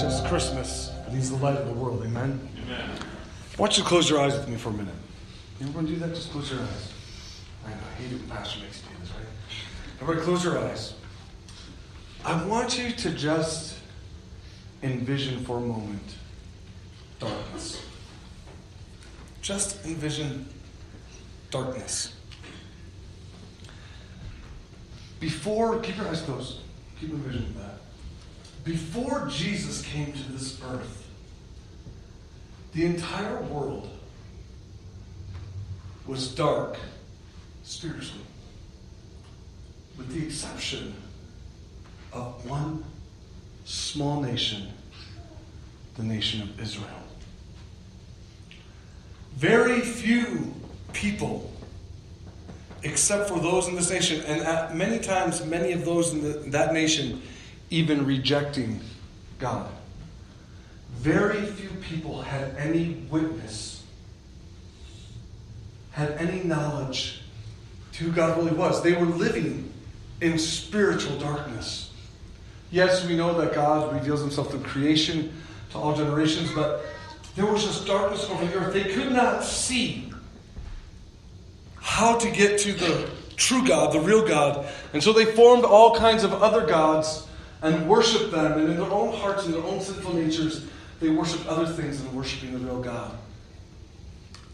just Christmas, but He's the light of the world. Amen? Amen. I want you to close your eyes with me for a minute. You ever do that? Just close your eyes. I know, I hate it when Pastor makes me do this, right? Everybody, close your eyes. I want you to just envision for a moment darkness. Just envision darkness. Before, keep your eyes closed. Keep envisioning that. Before Jesus came to this earth, the entire world was dark spiritually, with the exception of one small nation, the nation of Israel. Very few people, except for those in this nation, and many times, many of those in the, that nation even rejecting God. Very few people had any witness, had any knowledge to who God really was. They were living in spiritual darkness. Yes, we know that God reveals himself through creation to all generations, but there was just darkness over the earth. They could not see how to get to the true God, the real God. And so they formed all kinds of other gods and worship them. And in their own hearts and their own sinful natures, they worship other things than worshiping the real God.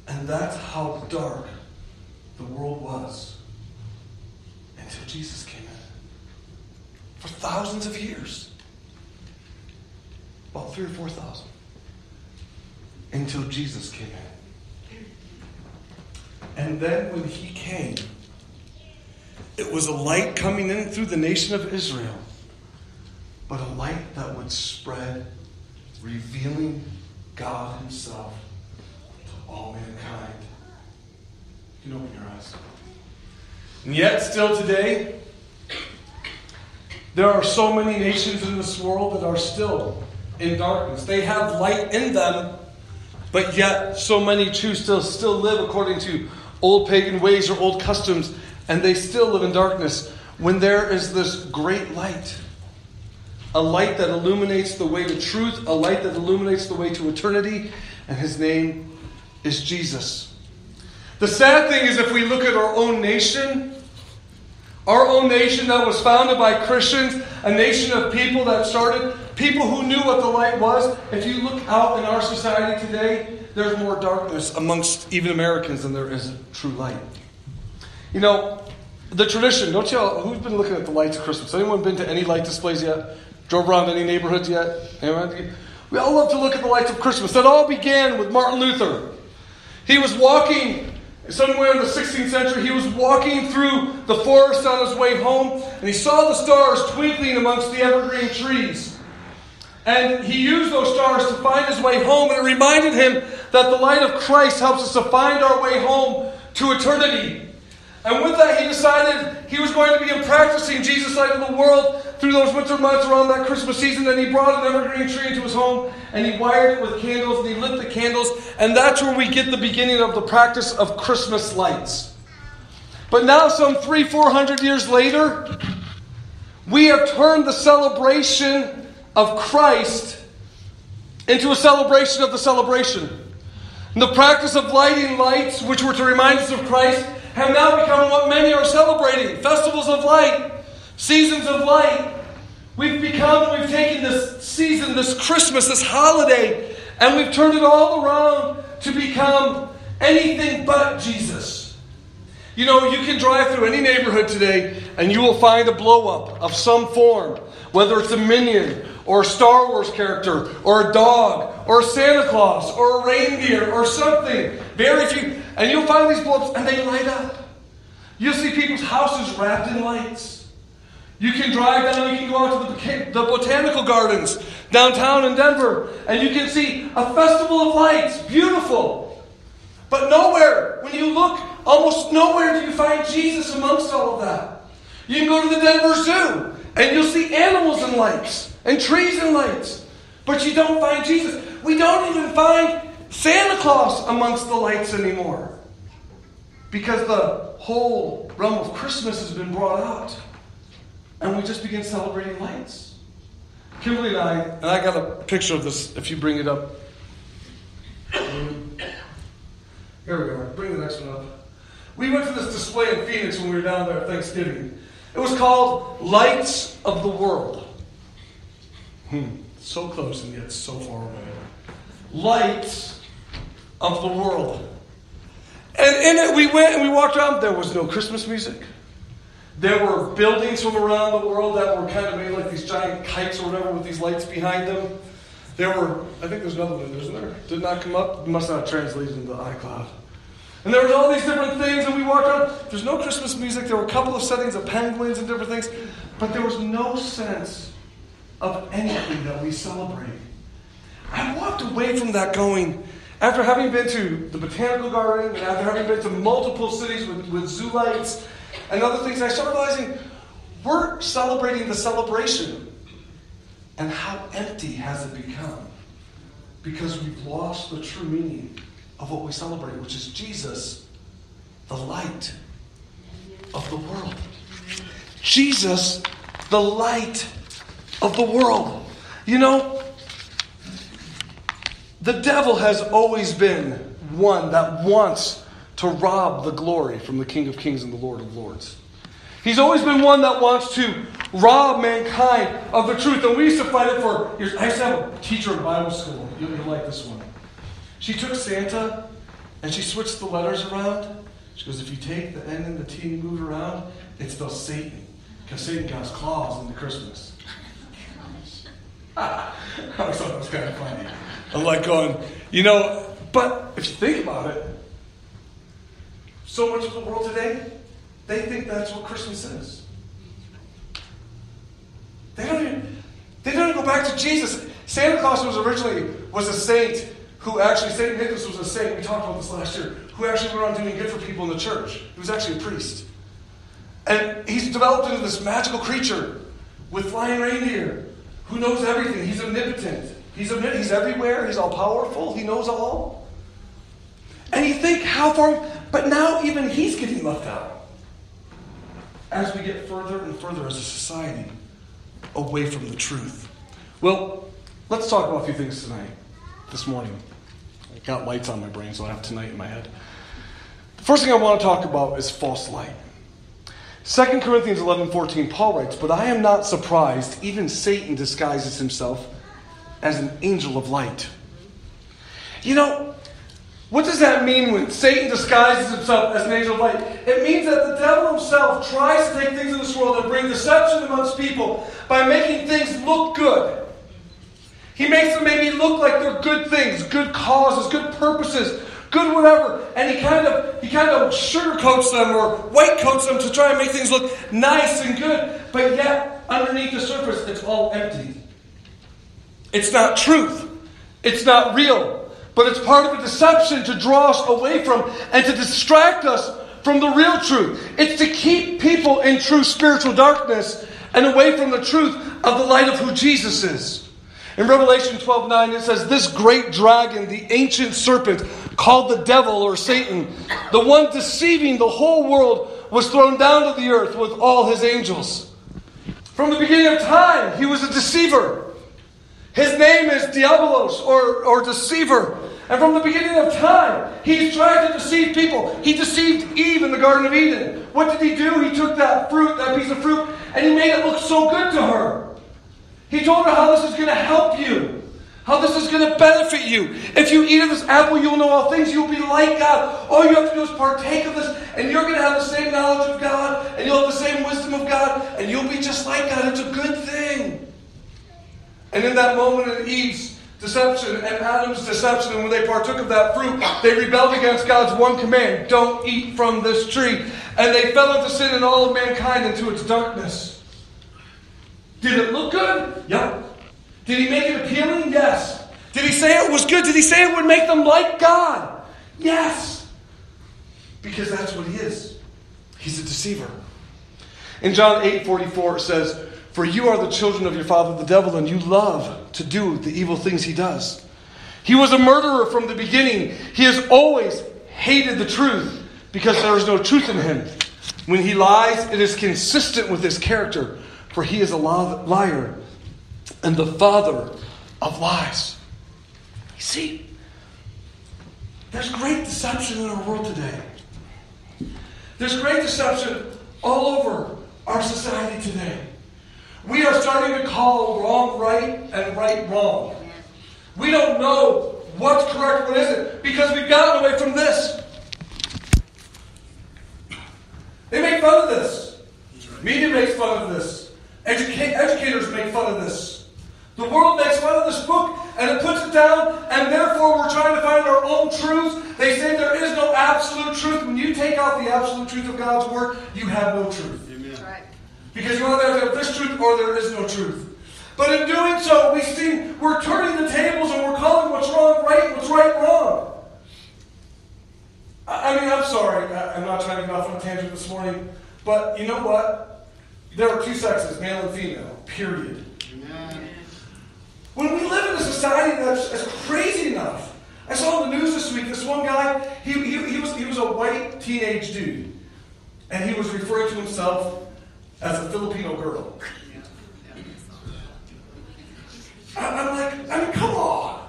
And that's how dark the world was until Jesus came in. For thousands of years. About three or four thousand. Until Jesus came in. And then when he came, it was a light coming in through the nation of Israel, but a light that would spread, revealing God Himself to all mankind. You can open your eyes. And yet, still today, there are so many nations in this world that are still in darkness. They have light in them, but yet so many choose to still live according to old pagan ways or old customs, and they still live in darkness when there is this great light. A light that illuminates the way to truth, a light that illuminates the way to eternity, and his name is Jesus. The sad thing is, if we look at our own nation, our own nation that was founded by Christians, a nation of people that started, people who knew what the light was. If you look out in our society today, there's more darkness amongst even Americans than there is true light. You know, the tradition, don't you all, who's been looking at the lights of Christmas? Anyone been to any light displays yet? Drove around any neighborhoods yet? Anyone? We all love to look at the lights of Christmas. That all began with Martin Luther. He was walking Somewhere in the 16th century, he was walking through the forest on his way home, and he saw the stars twinkling amongst the evergreen trees. And he used those stars to find his way home, and it reminded him that the light of Christ helps us to find our way home to eternity. And with that, he decided he was going to begin practicing Jesus' light in the world through those winter months around that Christmas season. And he brought an evergreen tree into his home and he wired it with candles and he lit the candles. And that's where we get the beginning of the practice of Christmas lights. But now, some three, four hundred years later, we have turned the celebration of Christ into a celebration of the celebration. And the practice of lighting lights, which were to remind us of Christ, have now become what many are celebrating festivals of light, seasons of light. We've become, we've taken this season, this Christmas, this holiday, and we've turned it all around to become anything but Jesus. You know, you can drive through any neighborhood today and you will find a blow up of some form, whether it's a minion or a Star Wars character or a dog or a Santa Claus or a reindeer or something. Very few. And you'll find these bulbs and they light up. You'll see people's houses wrapped in lights. You can drive down, you can go out to the, the botanical gardens downtown in Denver, and you can see a festival of lights. Beautiful. But nowhere, when you look, almost nowhere do you find Jesus amongst all of that. You can go to the Denver Zoo, and you'll see animals and lights, and trees and lights. But you don't find Jesus. We don't even find Santa Claus amongst the lights anymore. Because the whole realm of Christmas has been brought out. And we just begin celebrating lights. Kimberly and I, and I got a picture of this if you bring it up. Here we are. Bring the next one up. We went to this display in Phoenix when we were down there at Thanksgiving. It was called Lights of the World. Hmm. So close and yet so far away. Lights of the World. And in it, we went and we walked around. There was no Christmas music. There were buildings from around the world that were kind of made like these giant kites or whatever with these lights behind them. There were, I think there's another one, isn't there? Did not come up? It must not translate into iCloud. And there was all these different things, and we walked around. There's no Christmas music. There were a couple of settings of penguins and different things, but there was no sense of anything that we celebrate. I walked away from that going, after having been to the botanical garden and after having been to multiple cities with, with zoo lights and other things, I started realizing we're celebrating the celebration. And how empty has it become? Because we've lost the true meaning of what we celebrate, which is Jesus, the light of the world. Jesus, the light of the world. You know, the devil has always been one that wants to rob the glory from the King of Kings and the Lord of Lords. He's always been one that wants to rob mankind of the truth. And we used to fight it for years. I used to have a teacher in Bible school. You'll, you'll like this one. She took Santa and she switched the letters around. She goes, if you take the N and the T and move it around, it spells Satan. Because Satan got his claws into Christmas. Ah, I thought that was kind of funny. I'm like going, you know, but if you think about it, so much of the world today, they think that's what Christmas is. They don't even, they don't even go back to Jesus. Santa Claus was originally was a saint who actually Saint Nicholas was a saint. We talked about this last year. Who actually went around doing good for people in the church. He was actually a priest, and he's developed into this magical creature with flying reindeer who knows everything. He's omnipotent. He's omnipotent. He's everywhere. He's all powerful. He knows all. And you think how far, but now even he's getting left out as we get further and further as a society away from the truth. Well, let's talk about a few things tonight, this morning. I got lights on my brain, so I have tonight in my head. The first thing I want to talk about is false light. 2 Corinthians 11 14, Paul writes, But I am not surprised, even Satan disguises himself as an angel of light. You know, what does that mean when Satan disguises himself as an angel of light? It means that the devil himself tries to take things in this world and bring deception amongst people by making things look good. He makes them maybe look like they're good things, good causes, good purposes, good whatever. And he kind of he kind of sugarcoats them or white coats them to try and make things look nice and good. But yet, underneath the surface, it's all empty. It's not truth. It's not real. But it's part of a deception to draw us away from and to distract us from the real truth. It's to keep people in true spiritual darkness and away from the truth of the light of who Jesus is. In Revelation 12 9, it says, This great dragon, the ancient serpent, called the devil or Satan, the one deceiving the whole world, was thrown down to the earth with all his angels. From the beginning of time, he was a deceiver. His name is Diabolos or, or deceiver. And from the beginning of time, he's tried to deceive people. He deceived Eve in the Garden of Eden. What did he do? He took that fruit, that piece of fruit, and he made it look so good to her. He told her how this is going to help you, how this is going to benefit you. If you eat of this apple, you'll know all things. You'll be like God. All you have to do is partake of this, and you're going to have the same knowledge of God, and you'll have the same wisdom of God, and you'll be just like God. It's a good thing. And in that moment of Eve's deception and Adam's deception, and when they partook of that fruit, they rebelled against God's one command don't eat from this tree. And they fell into sin and all of mankind into its darkness. Did it look good? Yep. Did he make it appealing? Yes. Did he say it was good? Did he say it would make them like God? Yes. Because that's what he is. He's a deceiver. In John 8 44, it says, For you are the children of your father, the devil, and you love to do the evil things he does. He was a murderer from the beginning. He has always hated the truth because there is no truth in him. When he lies, it is consistent with his character, for he is a liar and the father of lies. You see, there's great deception in our world today. There's great deception all over our society today. We are starting to call wrong right and right wrong. We don't know what's correct, what isn't, because we've gotten away from this. They make fun of this. Media makes fun of this. Educa- educators make fun of this. The world makes fun of this book and it puts it down, and therefore we're trying to find our own truth. They say there is no absolute truth. When you take out the absolute truth of God's word, you have no truth. Because you either have this truth or there is no truth. But in doing so, we see we're turning the tables and we're calling what's wrong right, what's right wrong. I mean, I'm sorry, I'm not trying to get off on a tangent this morning, but you know what? There are two sexes, male and female, period. When we live in a society that's, that's crazy enough, I saw in the news this week this one guy, he, he, he, was, he was a white teenage dude, and he was referring to himself as a Filipino girl. I'm like, I mean, come on.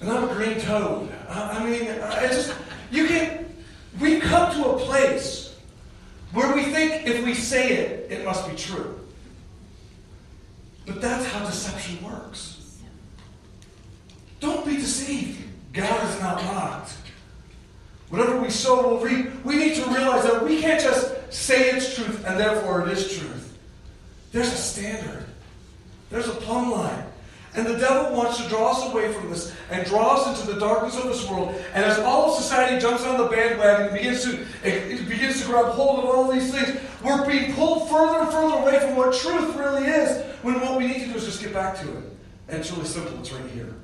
And I'm a green toad. I, mean, I just, you can, we've come to a place where we think if we say it, it must be true. But that's how deception works. Don't be deceived. God is not mocked. Whatever we sow, we'll reap. We need to realize that we can't just say it's truth and therefore it is truth. There's a standard, there's a plumb line. And the devil wants to draw us away from this and draw us into the darkness of this world. And as all of society jumps on the bandwagon and begins to, it begins to grab hold of all these things, we're being pulled further and further away from what truth really is. When what we need to do is just get back to it. And it's really simple. It's right here.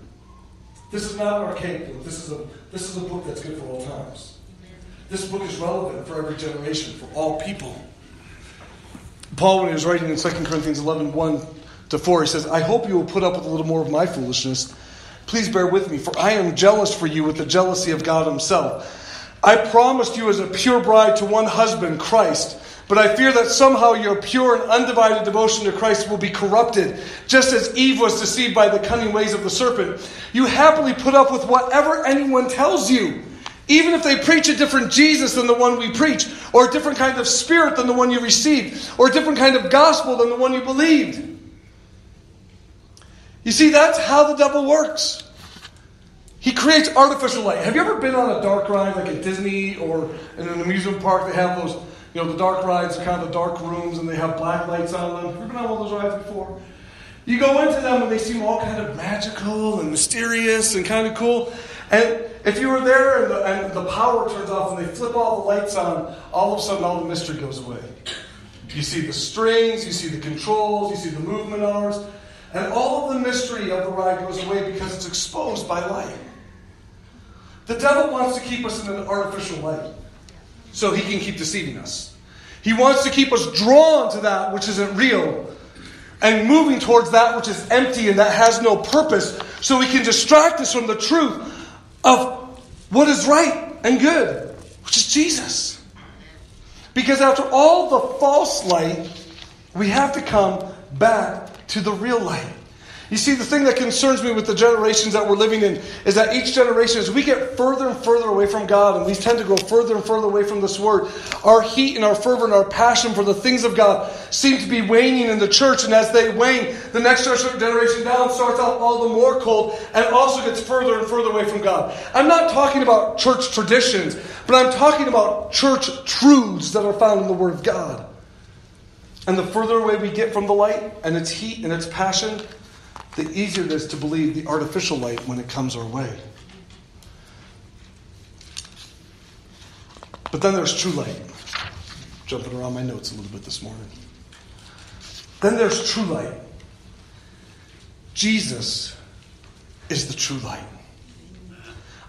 This is not an archaic book. This is a this is a book that's good for all times. This book is relevant for every generation, for all people. Paul, when he was writing in 2 Corinthians 11, 1 to 4, he says, I hope you will put up with a little more of my foolishness. Please bear with me, for I am jealous for you with the jealousy of God Himself. I promised you as a pure bride to one husband, Christ. But I fear that somehow your pure and undivided devotion to Christ will be corrupted, just as Eve was deceived by the cunning ways of the serpent. You happily put up with whatever anyone tells you, even if they preach a different Jesus than the one we preach, or a different kind of spirit than the one you received, or a different kind of gospel than the one you believed. You see, that's how the devil works. He creates artificial light. Have you ever been on a dark ride like at Disney or in an amusement park? They have those you know, the dark rides are kind of dark rooms and they have black lights on them. Have you been on one of those rides before? You go into them and they seem all kind of magical and mysterious and kind of cool. And if you were there and the, and the power turns off and they flip all the lights on, all of a sudden all the mystery goes away. You see the strings, you see the controls, you see the movement arms, and all of the mystery of the ride goes away because it's exposed by light. The devil wants to keep us in an artificial light so he can keep deceiving us. He wants to keep us drawn to that which isn't real and moving towards that which is empty and that has no purpose so he can distract us from the truth of what is right and good, which is Jesus. Because after all the false light, we have to come back to the real light. You see, the thing that concerns me with the generations that we're living in is that each generation, as we get further and further away from God, and we tend to go further and further away from this Word, our heat and our fervor and our passion for the things of God seem to be waning in the church. And as they wane, the next generation down starts out all the more cold and also gets further and further away from God. I'm not talking about church traditions, but I'm talking about church truths that are found in the Word of God. And the further away we get from the light and its heat and its passion, the easier it is to believe the artificial light when it comes our way. But then there's true light. Jumping around my notes a little bit this morning. Then there's true light. Jesus is the true light.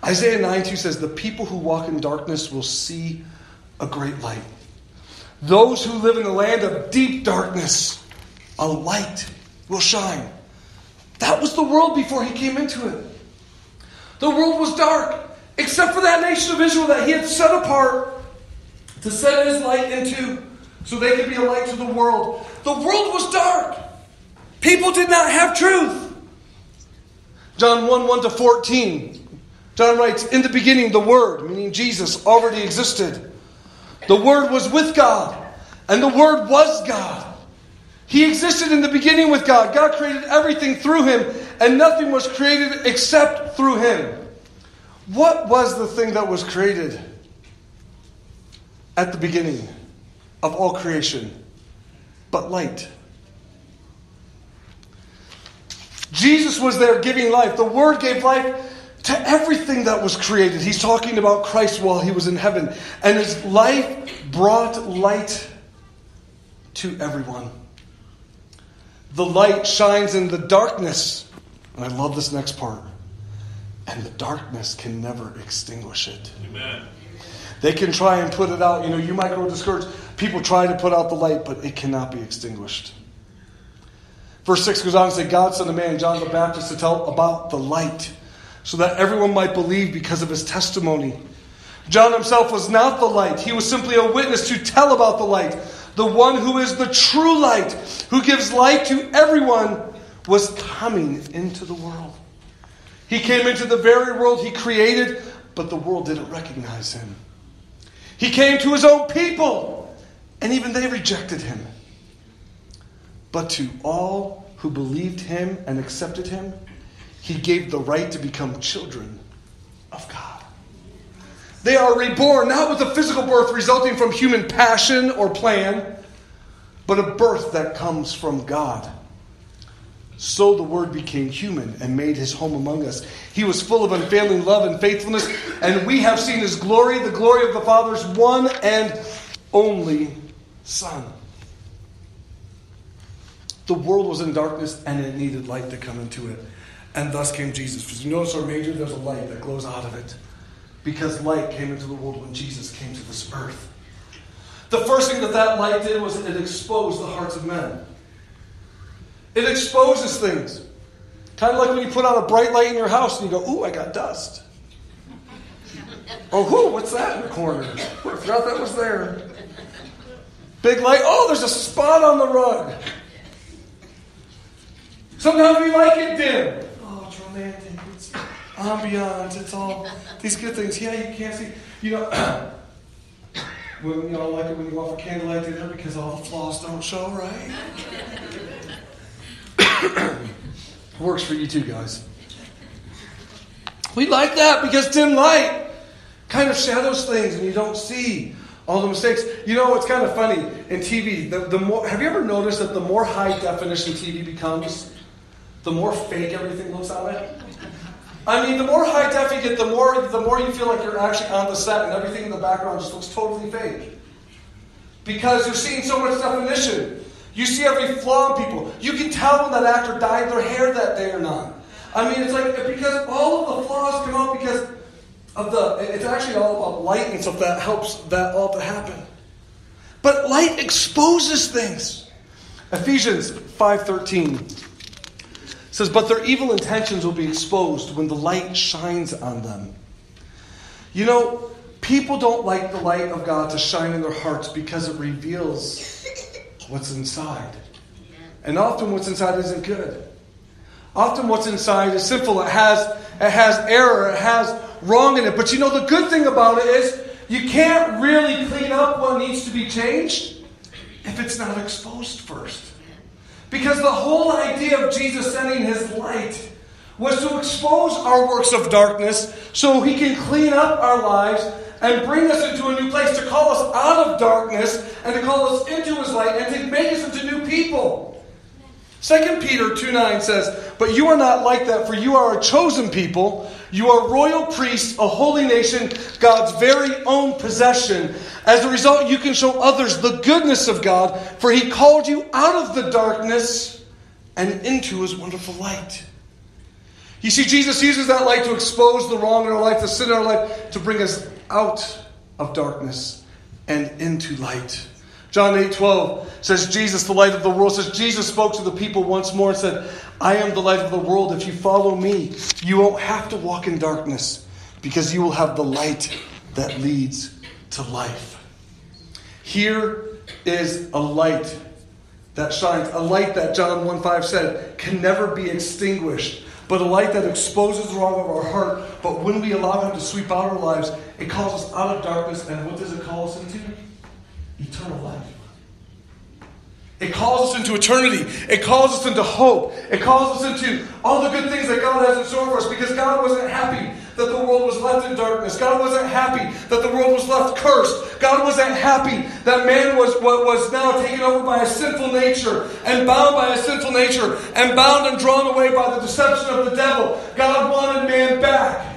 Isaiah 9 2 says, The people who walk in darkness will see a great light. Those who live in the land of deep darkness, a light will shine. That was the world before he came into it. The world was dark, except for that nation of Israel that he had set apart to set his light into so they could be a light to the world. The world was dark. People did not have truth. John 1 1 to 14. John writes, In the beginning, the Word, meaning Jesus, already existed. The Word was with God, and the Word was God. He existed in the beginning with God. God created everything through him, and nothing was created except through him. What was the thing that was created at the beginning of all creation but light? Jesus was there giving life. The Word gave life to everything that was created. He's talking about Christ while he was in heaven. And his life brought light to everyone. The light shines in the darkness. And I love this next part. And the darkness can never extinguish it. Amen. They can try and put it out. You know, you might grow discouraged. People try to put out the light, but it cannot be extinguished. Verse 6 goes on to say, God sent a man, John the Baptist, to tell about the light, so that everyone might believe because of his testimony. John himself was not the light, he was simply a witness to tell about the light the one who is the true light, who gives light to everyone, was coming into the world. He came into the very world he created, but the world didn't recognize him. He came to his own people, and even they rejected him. But to all who believed him and accepted him, he gave the right to become children. They are reborn, not with a physical birth resulting from human passion or plan, but a birth that comes from God. So the Word became human and made his home among us. He was full of unfailing love and faithfulness, and we have seen his glory, the glory of the Father's one and only Son. The world was in darkness and it needed light to come into it. And thus came Jesus. Because you notice our major, there's a light that glows out of it because light came into the world when Jesus came to this earth. The first thing that that light did was it exposed the hearts of men. It exposes things. Kind of like when you put on a bright light in your house and you go, Ooh, I got dust. oh, whoo, what's that in the corner? I forgot that was there. Big light, oh, there's a spot on the rug. Sometimes we like it dim. Oh, it's romantic ambiance, it's all these good things. Yeah, you can't see. You know, women, y'all like it when you go off a candlelight dinner because all the flaws don't show, right? Works for you too, guys. We like that because dim light kind of shadows things and you don't see all the mistakes. You know, it's kind of funny in TV. The, the more have you ever noticed that the more high definition TV becomes, the more fake everything looks on it? I mean, the more high def you get, the more the more you feel like you're actually on the set, and everything in the background just looks totally fake. Because you're seeing so much definition. You see every flaw in people. You can tell when that actor dyed their hair that day or not. I mean, it's like because all of the flaws come out because of the. It's actually all about light and stuff that helps that all to happen. But light exposes things. Ephesians five thirteen says, But their evil intentions will be exposed when the light shines on them. You know, people don't like the light of God to shine in their hearts because it reveals what's inside. And often what's inside isn't good. Often what's inside is sinful. It has, it has error. It has wrong in it. But you know, the good thing about it is you can't really clean up what needs to be changed if it's not exposed first. Because the whole idea of Jesus sending his light was to expose our works of darkness so he can clean up our lives and bring us into a new place, to call us out of darkness and to call us into his light and to make us into new people. 2 Peter 2 9 says, But you are not like that, for you are a chosen people. You are royal priests, a holy nation, God's very own possession. As a result, you can show others the goodness of God, for He called you out of the darkness and into His wonderful light. You see, Jesus uses that light to expose the wrong in our life, the sin in our life, to bring us out of darkness and into light. John 8 12 says, Jesus, the light of the world, says, Jesus spoke to the people once more and said, I am the light of the world. If you follow me, you won't have to walk in darkness because you will have the light that leads to life. Here is a light that shines, a light that John 1 5 said can never be extinguished, but a light that exposes the wrong of our heart. But when we allow Him to sweep out our lives, it calls us out of darkness, and what does it call us into? Eternal life. It calls us into eternity. It calls us into hope. It calls us into all the good things that God has in store for us because God wasn't happy that the world was left in darkness. God wasn't happy that the world was left cursed. God wasn't happy that man was, what was now taken over by a sinful nature and bound by a sinful nature and bound and drawn away by the deception of the devil. God wanted man back.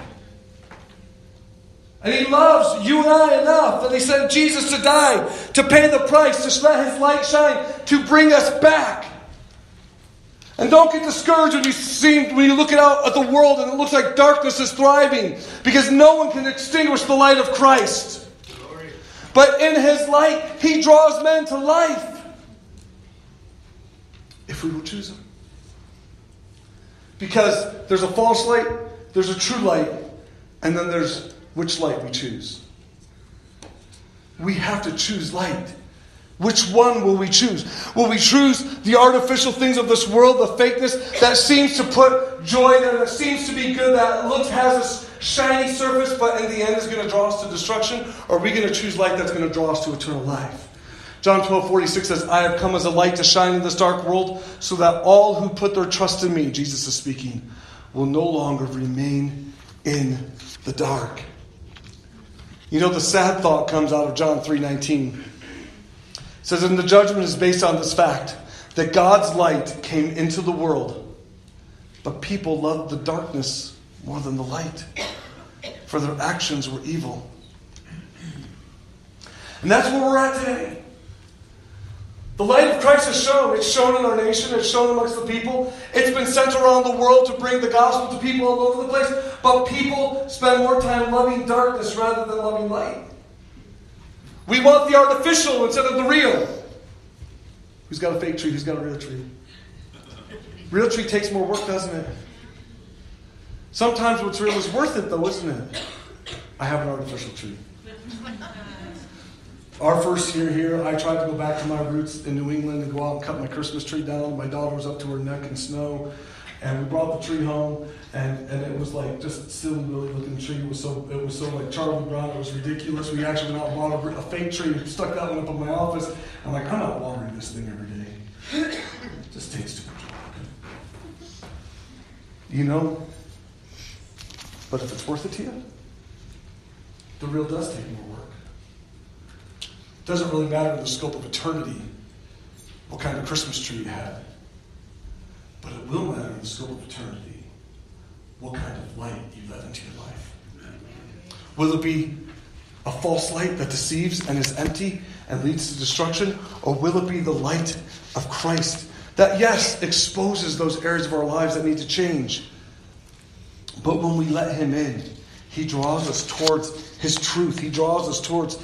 And he loves you and I enough that he sent Jesus to die, to pay the price, to let his light shine, to bring us back. And don't get discouraged when you see when you look out at the world and it looks like darkness is thriving, because no one can extinguish the light of Christ. But in his light, he draws men to life. If we will choose him. Because there's a false light, there's a true light, and then there's which light we choose. We have to choose light. Which one will we choose? Will we choose the artificial things of this world, the fakeness that seems to put joy there, that seems to be good, that looks has a shiny surface, but in the end is going to draw us to destruction? Or are we going to choose light that's going to draw us to eternal life? John 12, 46 says, I have come as a light to shine in this dark world, so that all who put their trust in me, Jesus is speaking, will no longer remain in the dark. You know, the sad thought comes out of John 3.19. It says, and the judgment is based on this fact that God's light came into the world, but people loved the darkness more than the light, for their actions were evil. And that's where we're at today. The light of Christ is shown. It's shown in our nation. It's shown amongst the people. It's been sent around the world to bring the gospel to people all over the place. But people spend more time loving darkness rather than loving light. We want the artificial instead of the real. Who's got a fake tree? Who's got a real tree? Real tree takes more work, doesn't it? Sometimes what's real is worth it, though, isn't it? I have an artificial tree. Our first year here, I tried to go back to my roots in New England and go out and cut my Christmas tree down. My daughter was up to her neck in snow, and we brought the tree home, and, and it was like just silly really looking tree. It was so it was so like Charlie Brown. It was ridiculous. We actually went out and bought a, a fake tree, and stuck that one up in my office. I'm like, I'm not watering this thing every day. It just takes too much work. You know. But if it's worth it to you, the real does take more work doesn't really matter in the scope of eternity what kind of Christmas tree you had. But it will matter in the scope of eternity what kind of light you let into your life. Will it be a false light that deceives and is empty and leads to destruction? Or will it be the light of Christ that, yes, exposes those areas of our lives that need to change? But when we let Him in, He draws us towards His truth. He draws us towards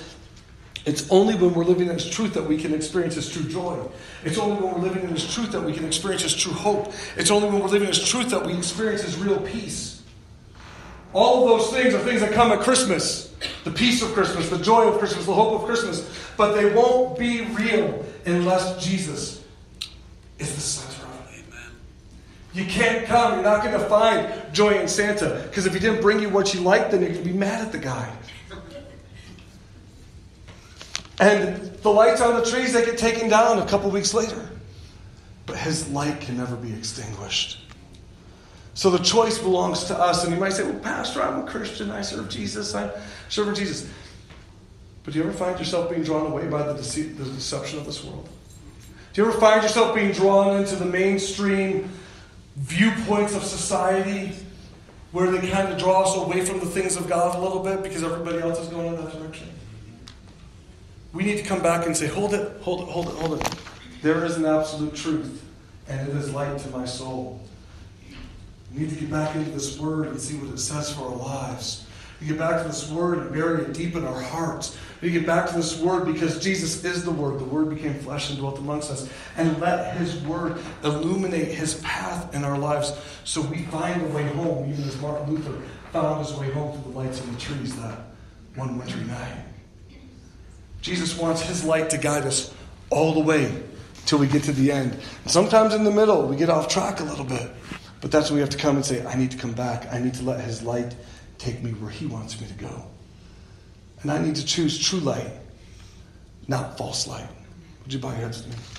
it's only when we're living in His truth that we can experience His true joy. It's only when we're living in His truth that we can experience His true hope. It's only when we're living in His truth that we experience His real peace. All of those things are things that come at Christmas the peace of Christmas, the joy of Christmas, the hope of Christmas. But they won't be real unless Jesus is the center of it. Amen. You can't come. You're not going to find joy in Santa. Because if he didn't bring you what you like, then you're going to be mad at the guy. And the lights on the trees, they get taken down a couple weeks later. But his light can never be extinguished. So the choice belongs to us. And you might say, well, Pastor, I'm a Christian. I serve Jesus. I serve Jesus. But do you ever find yourself being drawn away by the, dece- the deception of this world? Do you ever find yourself being drawn into the mainstream viewpoints of society where they kind of draw us away from the things of God a little bit because everybody else is going in that direction? We need to come back and say, hold it, hold it, hold it, hold it. There is an absolute truth, and it is light to my soul. We need to get back into this word and see what it says for our lives. We get back to this word and bury it deep in our hearts. We get back to this word because Jesus is the word. The word became flesh and dwelt amongst us. And let his word illuminate his path in our lives so we find a way home, even as Martin Luther found his way home through the lights of the trees that one wintry night. Jesus wants his light to guide us all the way till we get to the end. Sometimes in the middle, we get off track a little bit. But that's when we have to come and say, I need to come back. I need to let His light take me where He wants me to go. And I need to choose true light, not false light. Would you bow your heads with me?